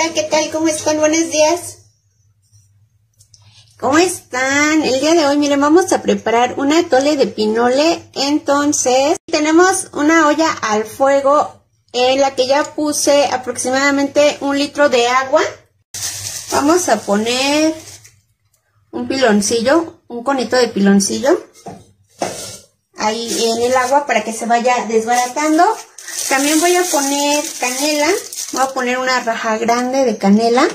Hola, ¿qué tal? ¿Cómo están? Buenos días. ¿Cómo están? El día de hoy, miren, vamos a preparar una atole de pinole. Entonces, tenemos una olla al fuego en la que ya puse aproximadamente un litro de agua. Vamos a poner un piloncillo, un conito de piloncillo ahí en el agua para que se vaya desbaratando. También voy a poner canela, voy a poner una raja grande de canela.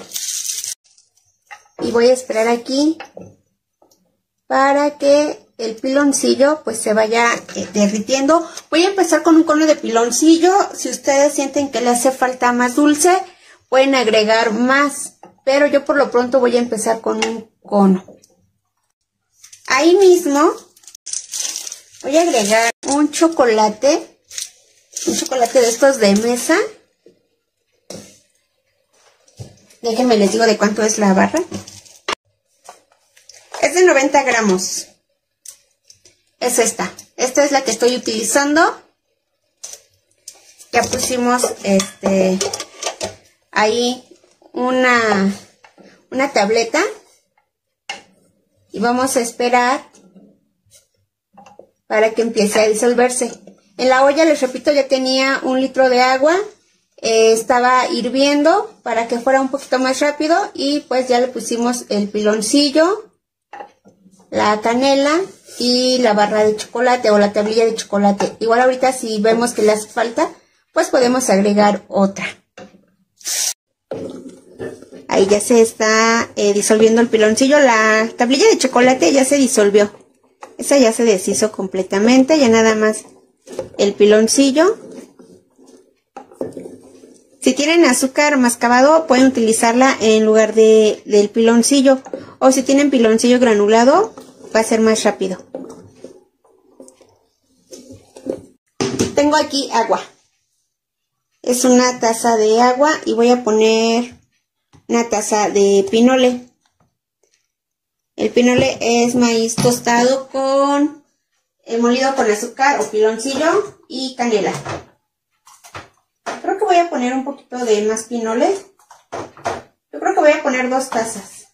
Y voy a esperar aquí para que el piloncillo pues se vaya eh, derritiendo. Voy a empezar con un cono de piloncillo, si ustedes sienten que le hace falta más dulce, pueden agregar más, pero yo por lo pronto voy a empezar con un cono. Ahí mismo voy a agregar un chocolate chocolate de estos de mesa. Déjenme les digo de cuánto es la barra. Es de 90 gramos. Es esta. Esta es la que estoy utilizando. Ya pusimos este ahí una, una tableta. Y vamos a esperar para que empiece a disolverse. En la olla, les repito, ya tenía un litro de agua. Eh, estaba hirviendo para que fuera un poquito más rápido y pues ya le pusimos el piloncillo, la canela y la barra de chocolate o la tablilla de chocolate. Igual ahorita si vemos que le hace falta, pues podemos agregar otra. Ahí ya se está eh, disolviendo el piloncillo. La tablilla de chocolate ya se disolvió. Esa ya se deshizo completamente. Ya nada más el piloncillo. Si tienen azúcar mascabado, pueden utilizarla en lugar de, del piloncillo. O si tienen piloncillo granulado, va a ser más rápido. Tengo aquí agua. Es una taza de agua y voy a poner una taza de pinole. El pinole es maíz tostado con molido con azúcar o piloncillo y canela. Creo que voy a poner un poquito de más pinole. Yo creo que voy a poner dos tazas.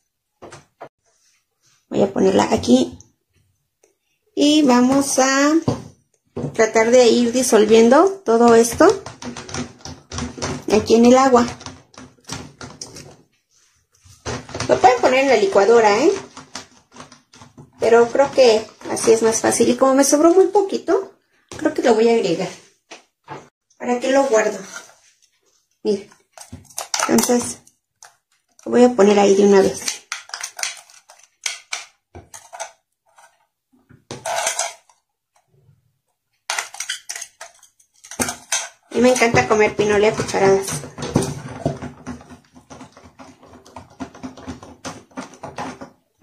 Voy a ponerla aquí. Y vamos a tratar de ir disolviendo todo esto aquí en el agua. Lo pueden poner en la licuadora, ¿eh? Pero creo que así es más fácil. Y como me sobró muy poquito, creo que lo voy a agregar. ¿Para qué lo guardo? Miren. Entonces, lo voy a poner ahí de una vez. A mí me encanta comer pinole a cucharadas.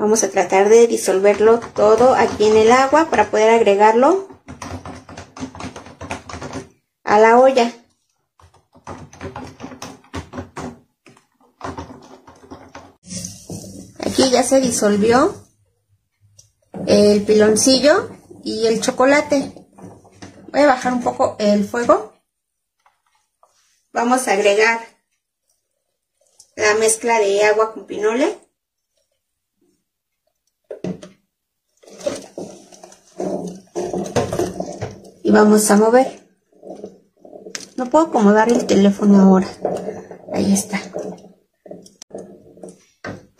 Vamos a tratar de disolverlo todo aquí en el agua para poder agregarlo a la olla. Aquí ya se disolvió el piloncillo y el chocolate. Voy a bajar un poco el fuego. Vamos a agregar la mezcla de agua con pinole. Y vamos a mover. No puedo acomodar el teléfono ahora. Ahí está.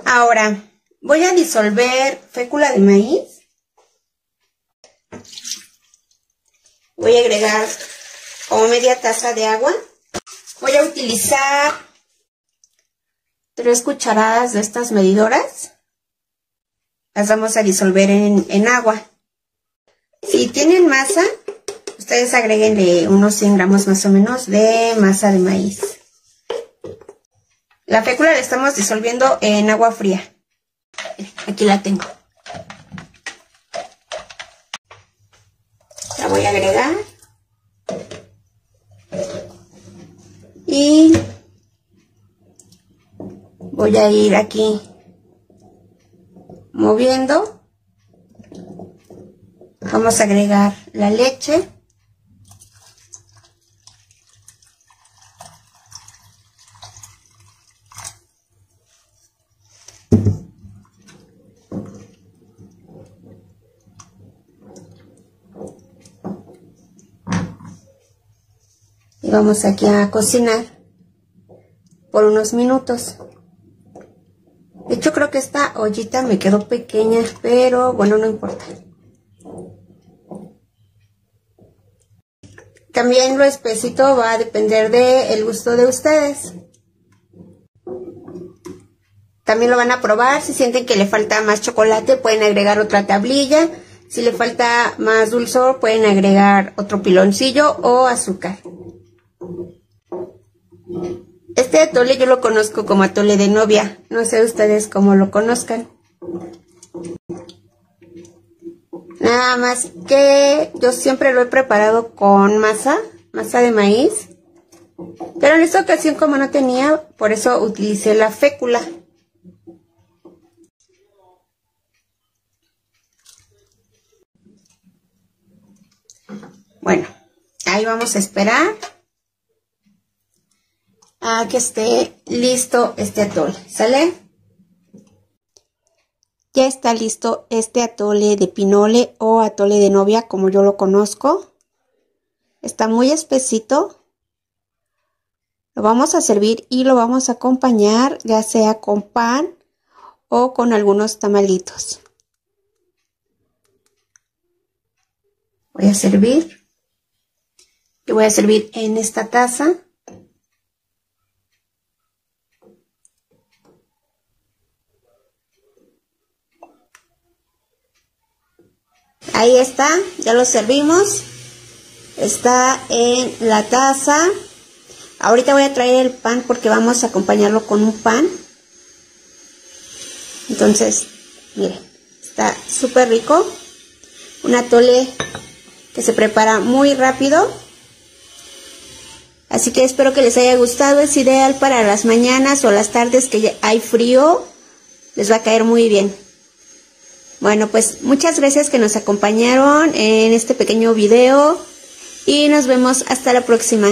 Ahora, voy a disolver fécula de maíz. Voy a agregar como media taza de agua. Voy a utilizar tres cucharadas de estas medidoras. Las vamos a disolver en, en agua. Si tienen masa, ustedes agreguenle unos 100 gramos más o menos de masa de maíz. La fécula la estamos disolviendo en agua fría. Aquí la tengo. La voy a agregar. Y voy a ir aquí moviendo. Vamos a agregar la leche. Y vamos aquí a cocinar por unos minutos. De hecho creo que esta ollita me quedó pequeña, pero bueno, no importa. También lo espesito va a depender del gusto de ustedes. También lo van a probar. Si sienten que le falta más chocolate, pueden agregar otra tablilla. Si le falta más dulzor, pueden agregar otro piloncillo o azúcar. Este atole yo lo conozco como atole de novia. No sé ustedes cómo lo conozcan. Nada más que yo siempre lo he preparado con masa, masa de maíz. Pero en esta ocasión como no tenía, por eso utilicé la fécula. Bueno, ahí vamos a esperar a que esté listo este atole, ¿sale? Ya está listo este atole de pinole o atole de novia como yo lo conozco. Está muy espesito. Lo vamos a servir y lo vamos a acompañar ya sea con pan o con algunos tamalitos. Voy a servir. Y voy a servir en esta taza. Ahí está, ya lo servimos. Está en la taza. Ahorita voy a traer el pan porque vamos a acompañarlo con un pan. Entonces, miren, está súper rico. Un atole que se prepara muy rápido. Así que espero que les haya gustado. Es ideal para las mañanas o las tardes que hay frío. Les va a caer muy bien. Bueno, pues muchas gracias que nos acompañaron en este pequeño video y nos vemos hasta la próxima.